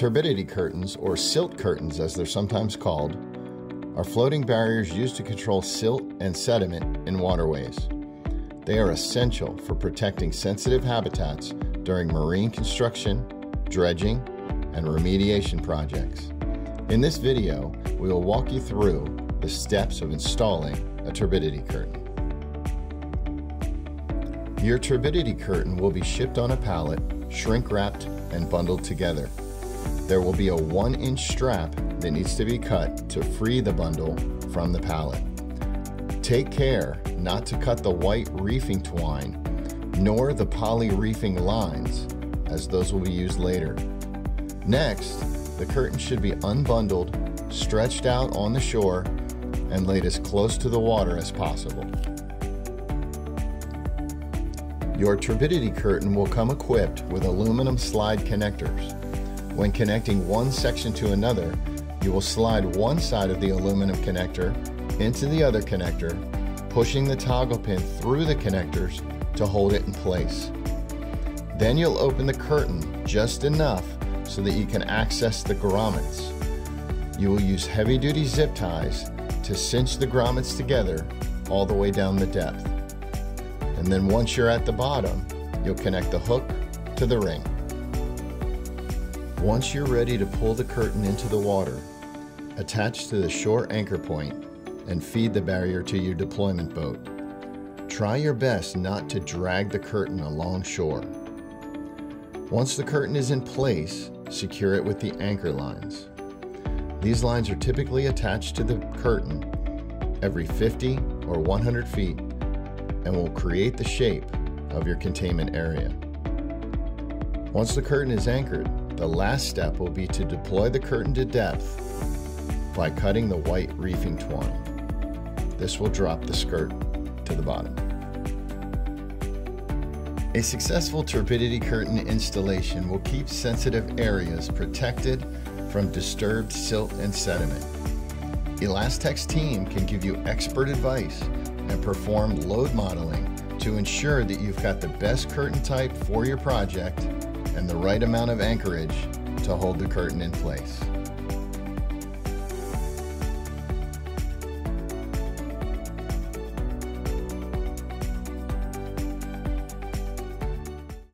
Turbidity curtains, or silt curtains as they're sometimes called, are floating barriers used to control silt and sediment in waterways. They are essential for protecting sensitive habitats during marine construction, dredging, and remediation projects. In this video, we will walk you through the steps of installing a turbidity curtain. Your turbidity curtain will be shipped on a pallet, shrink wrapped, and bundled together. There will be a one inch strap that needs to be cut to free the bundle from the pallet. Take care not to cut the white reefing twine nor the poly reefing lines, as those will be used later. Next, the curtain should be unbundled, stretched out on the shore, and laid as close to the water as possible. Your turbidity curtain will come equipped with aluminum slide connectors. When connecting one section to another, you will slide one side of the aluminum connector into the other connector, pushing the toggle pin through the connectors to hold it in place. Then you'll open the curtain just enough so that you can access the grommets. You will use heavy duty zip ties to cinch the grommets together all the way down the depth. And then once you're at the bottom, you'll connect the hook to the ring. Once you're ready to pull the curtain into the water, attach to the shore anchor point and feed the barrier to your deployment boat. Try your best not to drag the curtain along shore. Once the curtain is in place, secure it with the anchor lines. These lines are typically attached to the curtain every 50 or 100 feet and will create the shape of your containment area. Once the curtain is anchored, the last step will be to deploy the curtain to depth by cutting the white reefing twine. This will drop the skirt to the bottom. A successful turbidity curtain installation will keep sensitive areas protected from disturbed silt and sediment. Elastec's team can give you expert advice and perform load modeling to ensure that you've got the best curtain type for your project and the right amount of anchorage to hold the curtain in place.